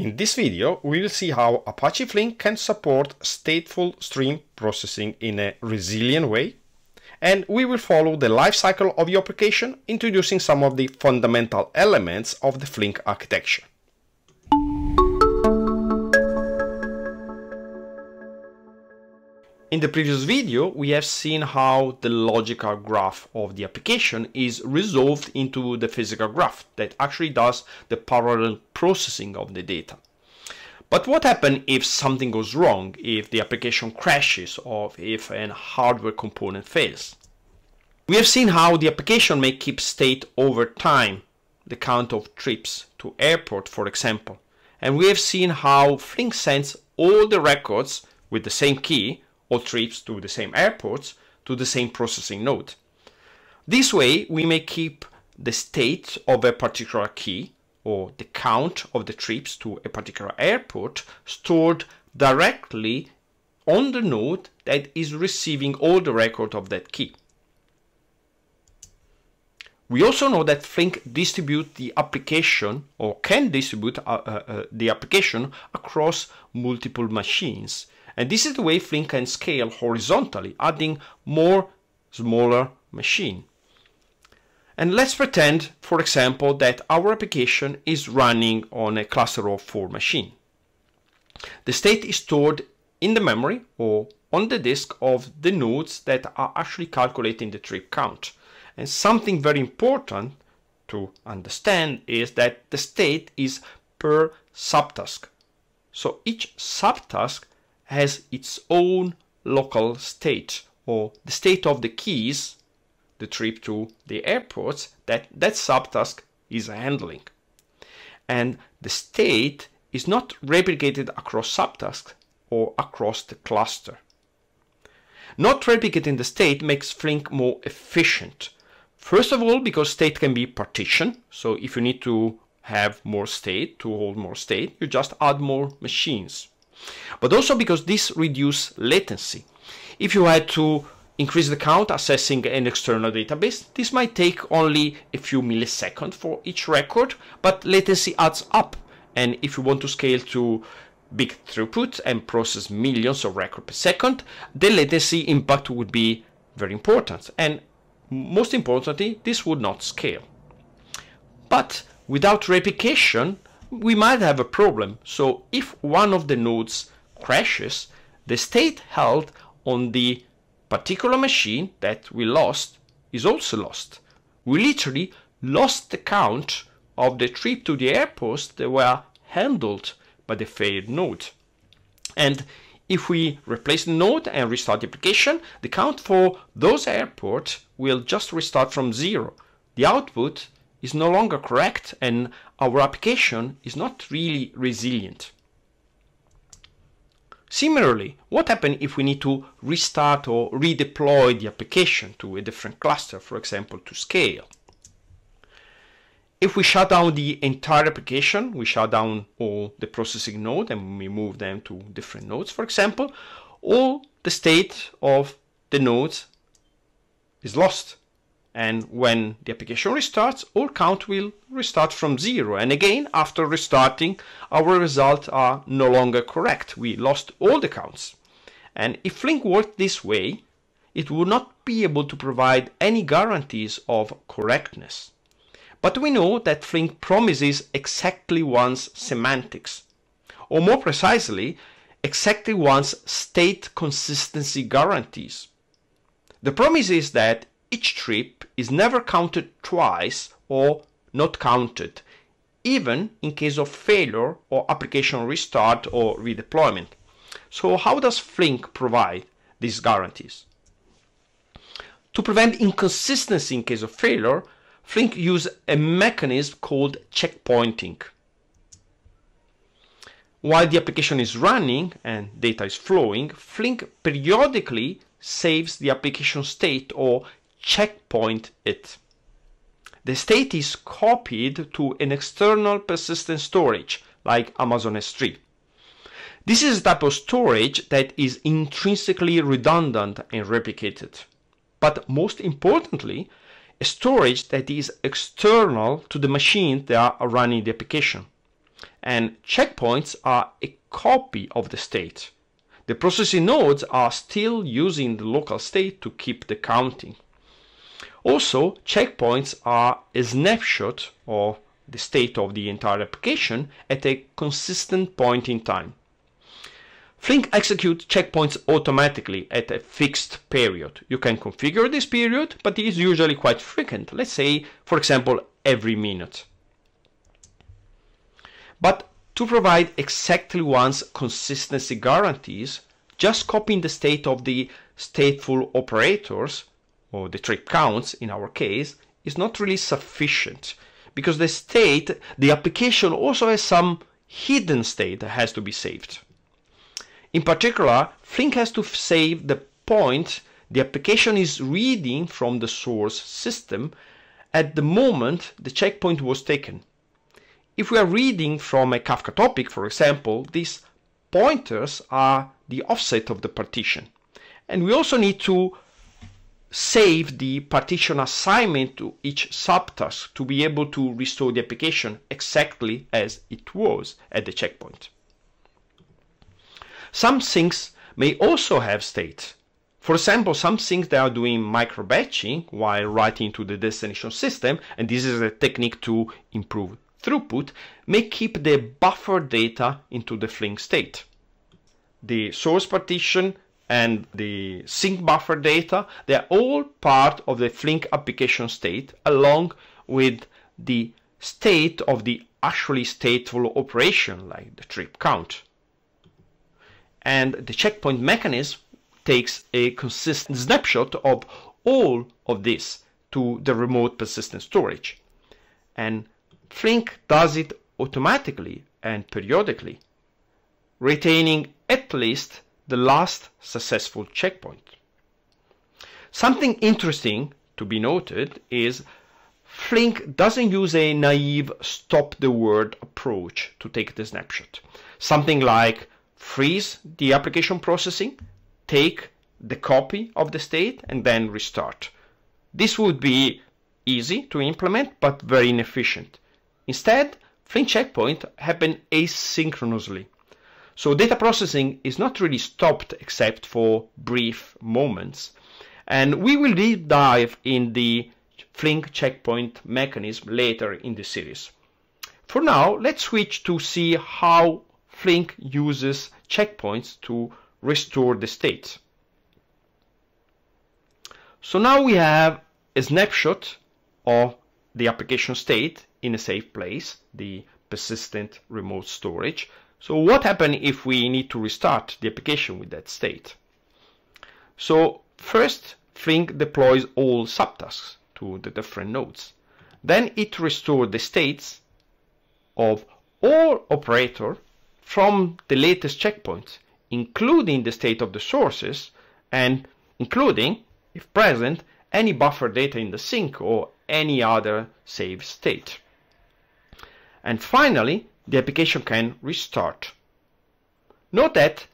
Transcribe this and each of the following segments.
In this video, we will see how Apache Flink can support stateful stream processing in a resilient way, and we will follow the lifecycle of your application, introducing some of the fundamental elements of the Flink architecture. In the previous video, we have seen how the logical graph of the application is resolved into the physical graph that actually does the parallel processing of the data. But what happens if something goes wrong, if the application crashes or if a hardware component fails? We have seen how the application may keep state over time, the count of trips to airport for example, and we have seen how Flink sends all the records with the same key all trips to the same airports to the same processing node. This way, we may keep the state of a particular key or the count of the trips to a particular airport stored directly on the node that is receiving all the record of that key. We also know that Flink distribute the application or can distribute uh, uh, uh, the application across multiple machines and this is the way Flink can scale horizontally, adding more smaller machine. And let's pretend, for example, that our application is running on a cluster of four machine. The state is stored in the memory or on the disk of the nodes that are actually calculating the trip count. And something very important to understand is that the state is per subtask. So each subtask has its own local state or the state of the keys, the trip to the airports that that subtask is handling. And the state is not replicated across subtasks or across the cluster. Not replicating the state makes Flink more efficient. First of all, because state can be partitioned. So if you need to have more state, to hold more state, you just add more machines but also because this reduces latency. If you had to increase the count accessing an external database, this might take only a few milliseconds for each record, but latency adds up. And if you want to scale to big throughput and process millions of records per second, the latency impact would be very important. And most importantly, this would not scale. But without replication, we might have a problem. So if one of the nodes crashes, the state held on the particular machine that we lost is also lost. We literally lost the count of the trip to the airports that were handled by the failed node. And if we replace the node and restart the application, the count for those airports will just restart from zero. The output is no longer correct and our application is not really resilient. Similarly, what happens if we need to restart or redeploy the application to a different cluster, for example, to scale? If we shut down the entire application, we shut down all the processing node and we move them to different nodes, for example, all the state of the nodes is lost and when the application restarts all count will restart from zero. And again after restarting our results are no longer correct. We lost all the counts. And if Flink worked this way it would not be able to provide any guarantees of correctness. But we know that Flink promises exactly once semantics. Or more precisely exactly once state consistency guarantees. The promise is that each trip is never counted twice or not counted, even in case of failure or application restart or redeployment. So how does Flink provide these guarantees? To prevent inconsistency in case of failure, Flink uses a mechanism called checkpointing. While the application is running and data is flowing, Flink periodically saves the application state or checkpoint it. The state is copied to an external persistent storage like Amazon S3. This is a type of storage that is intrinsically redundant and replicated. But most importantly, a storage that is external to the machine that are running the application. and checkpoints are a copy of the state. The processing nodes are still using the local state to keep the counting. Also, checkpoints are a snapshot of the state of the entire application at a consistent point in time. Flink executes checkpoints automatically at a fixed period. You can configure this period, but it is usually quite frequent. Let's say, for example, every minute. But to provide exactly once consistency guarantees, just copying the state of the stateful operators, or the trip counts in our case, is not really sufficient because the state, the application also has some hidden state that has to be saved. In particular, Flink has to save the point the application is reading from the source system at the moment the checkpoint was taken. If we are reading from a Kafka topic, for example, these pointers are the offset of the partition. And we also need to save the partition assignment to each subtask to be able to restore the application exactly as it was at the checkpoint. Some sinks may also have state. For example, some sinks that are doing micro batching while writing to the destination system, and this is a technique to improve throughput, may keep the buffer data into the Flink state. The source partition and the sink buffer data, they are all part of the Flink application state along with the state of the actually stateful operation like the trip count and the checkpoint mechanism takes a consistent snapshot of all of this to the remote persistent storage. And Flink does it automatically and periodically, retaining at least the last successful checkpoint. Something interesting to be noted is Flink doesn't use a naive stop the world approach to take the snapshot. Something like freeze the application processing, take the copy of the state, and then restart. This would be easy to implement, but very inefficient. Instead, Flink checkpoint happen asynchronously. So data processing is not really stopped except for brief moments. And we will deep dive in the Flink checkpoint mechanism later in the series. For now, let's switch to see how Flink uses checkpoints to restore the state. So now we have a snapshot of the application state in a safe place, the persistent remote storage. So what happens if we need to restart the application with that state? So first, Flink deploys all subtasks to the different nodes. Then it restores the states of all operator from the latest checkpoints, including the state of the sources and including, if present, any buffer data in the sink or any other saved state. And finally, the application can restart. Note that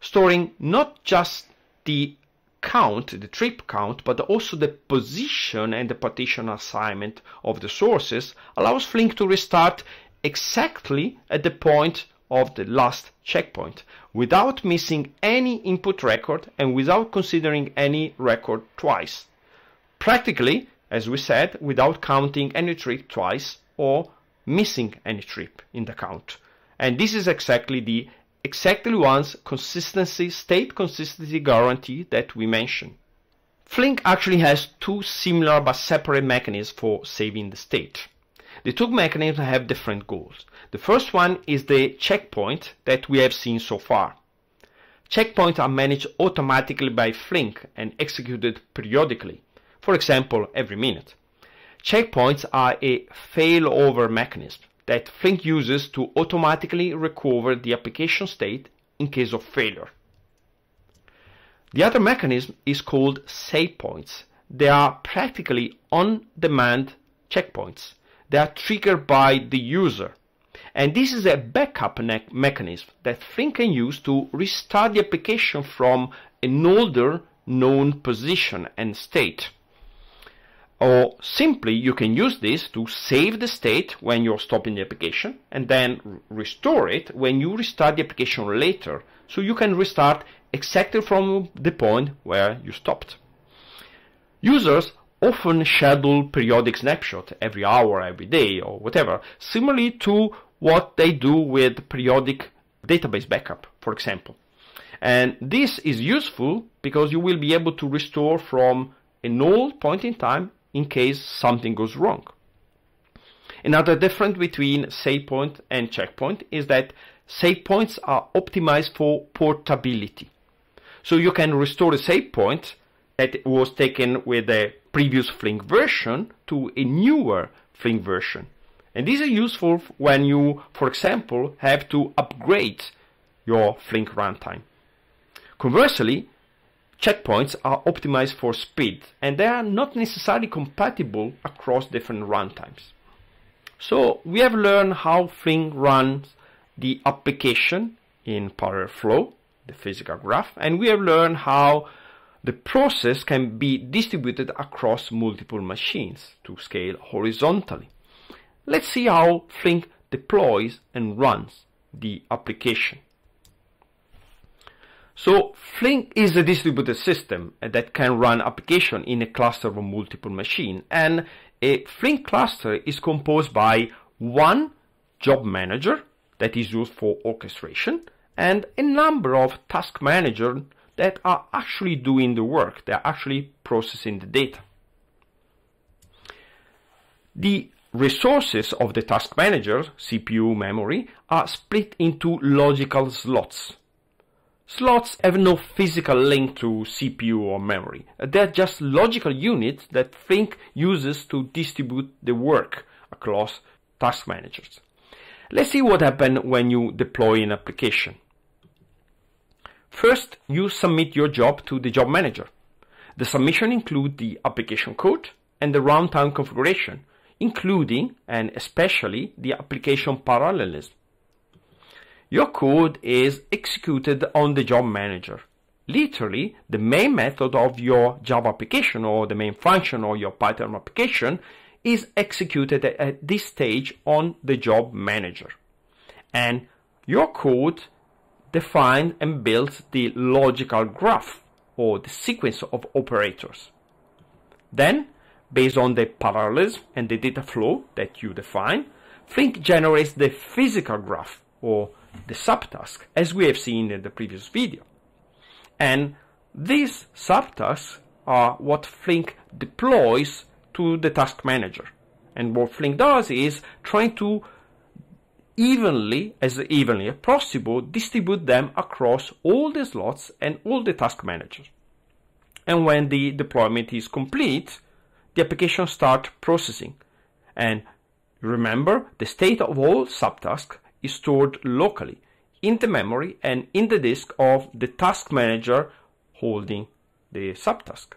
storing not just the count, the trip count, but also the position and the partition assignment of the sources allows Flink to restart exactly at the point of the last checkpoint without missing any input record and without considering any record twice. Practically, as we said, without counting any trip twice or missing any trip in the count. And this is exactly the exactly once consistency, state consistency guarantee that we mentioned. Flink actually has two similar but separate mechanisms for saving the state. The two mechanisms have different goals. The first one is the checkpoint that we have seen so far. Checkpoints are managed automatically by Flink and executed periodically, for example, every minute. Checkpoints are a failover mechanism that Flink uses to automatically recover the application state in case of failure. The other mechanism is called save points. They are practically on-demand checkpoints they are triggered by the user. And this is a backup mechanism that Flink can use to restart the application from an older known position and state. Or simply you can use this to save the state when you're stopping the application and then restore it when you restart the application later. So you can restart exactly from the point where you stopped. Users often schedule periodic snapshot every hour, every day, or whatever, similarly to what they do with periodic database backup, for example. And this is useful because you will be able to restore from an old point in time in case something goes wrong. Another difference between SavePoint and Checkpoint is that SavePoints are optimized for portability. So you can restore a SavePoint that was taken with a previous Flink version to a newer Flink version. And these are useful when you, for example, have to upgrade your Flink runtime. Conversely, checkpoints are optimized for speed and they are not necessarily compatible across different runtimes. So we have learned how Flink runs the application in parallel flow, the physical graph, and we have learned how the process can be distributed across multiple machines to scale horizontally. Let's see how Flink deploys and runs the application. So Flink is a distributed system that can run application in a cluster of multiple machines and a Flink cluster is composed by one job manager that is used for orchestration and a number of task managers that are actually doing the work, they're actually processing the data. The resources of the task manager, CPU memory, are split into logical slots. Slots have no physical link to CPU or memory. They're just logical units that Flink uses to distribute the work across task managers. Let's see what happens when you deploy an application. First, you submit your job to the job manager. The submission includes the application code and the runtime configuration, including and especially the application parallelism your code is executed on the job manager. Literally, the main method of your Java application or the main function of your Python application is executed at this stage on the job manager. And your code defines and builds the logical graph or the sequence of operators. Then, based on the parallelism and the data flow that you define, Flink generates the physical graph or the subtask, as we have seen in the previous video. And these subtasks are what Flink deploys to the task manager. And what Flink does is trying to evenly, as evenly as possible, distribute them across all the slots and all the task managers. And when the deployment is complete, the application starts processing. And remember, the state of all subtasks is stored locally in the memory and in the disk of the task manager holding the subtask.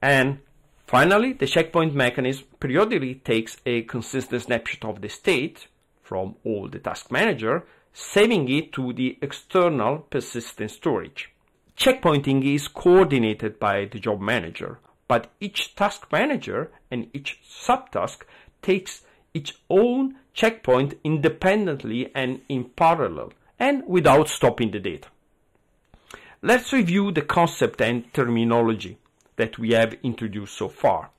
And finally, the checkpoint mechanism periodically takes a consistent snapshot of the state from all the task manager, saving it to the external persistent storage. Checkpointing is coordinated by the job manager, but each task manager and each subtask takes its own checkpoint independently and in parallel and without stopping the data. Let's review the concept and terminology that we have introduced so far.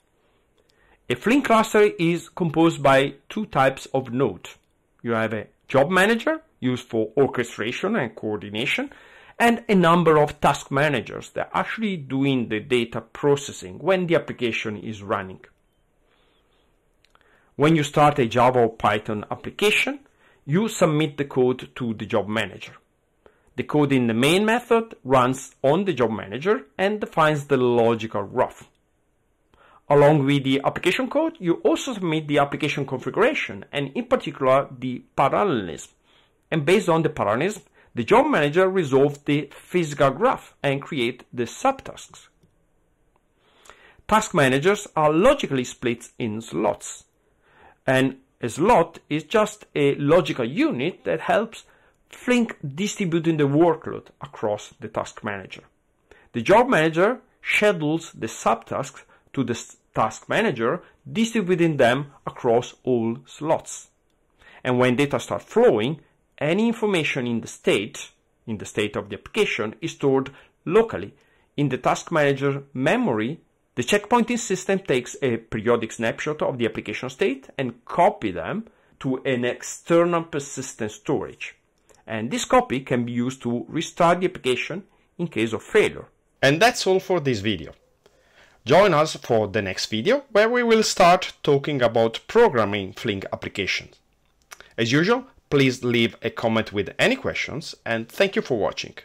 A Flink cluster is composed by two types of nodes. You have a job manager used for orchestration and coordination and a number of task managers that are actually doing the data processing when the application is running. When you start a Java or Python application, you submit the code to the job manager. The code in the main method runs on the job manager and defines the logical graph. Along with the application code, you also submit the application configuration and in particular the parallelism. And based on the parallelism, the job manager resolves the physical graph and creates the subtasks. Task managers are logically split in slots. And a slot is just a logical unit that helps Flink distributing the workload across the task manager. The job manager schedules the subtasks to the task manager, distributing them across all slots. And when data start flowing, any information in the state, in the state of the application, is stored locally. In the task manager memory, the checkpointing system takes a periodic snapshot of the application state and copy them to an external persistent storage. And this copy can be used to restart the application in case of failure. And that's all for this video. Join us for the next video where we will start talking about programming Flink applications. As usual, please leave a comment with any questions and thank you for watching.